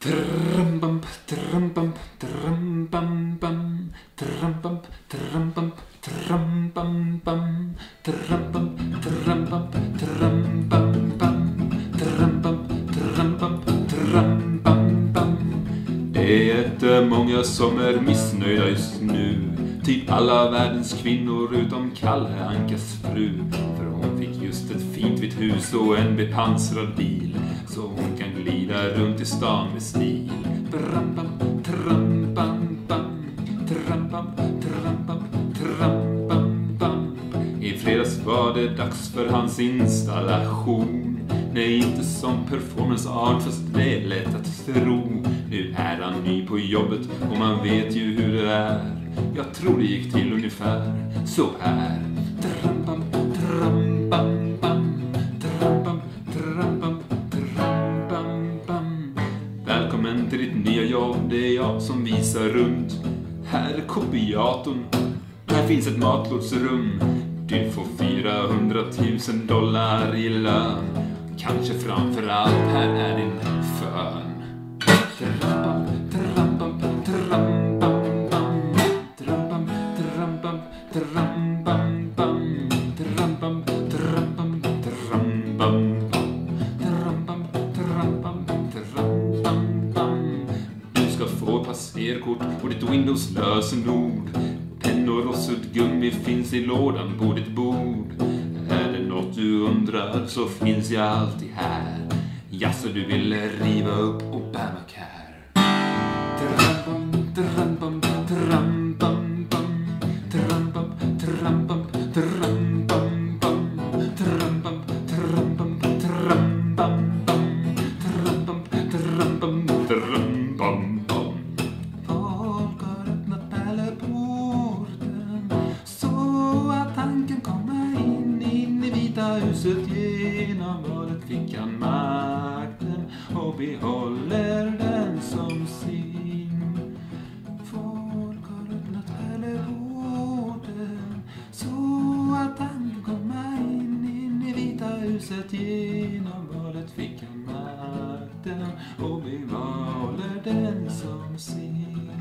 Trumpump, trumpump, trambambam, trumpump, trumpump, trambambam, trambamp, trambamp, trambambam, trambamp, trambamp, trambambam. Det är jättemånga som är missnöjda just nu. Typ alla världens kvinnor utom Kalle Ankas fru. För hon fick just ett fint vitt hus och en bepansrad bil. Så hon kan glida runt i stan med stil. Brampam, trampam, bam. Trampam, trampam, trampam, bam. I fredags var det dags för hans installation. Nej, inte som performance art, fast det är lätt att tro. Nu är han ny på jobbet och man vet ju hur det är. Jag tror det gick till ungefär så här. Det är jag som visar runt. Här är kopiatorn, här finns ett matlådsrum. Du får 400 000 dollar i lön. Kanske framför allt, här är din få på och ditt Windows lösenord. Pennor och suddgummi finns i lådan på ditt bord. Är det något du undrar så finns jag alltid här. Jaså, du ville riva upp Obamacare? Huset genom valet fick han makten och behåller den som sin. Folk har öppnat pärleporten så att han kan komma in, in i Vita huset genom valet fick han makten och behåller den som sin.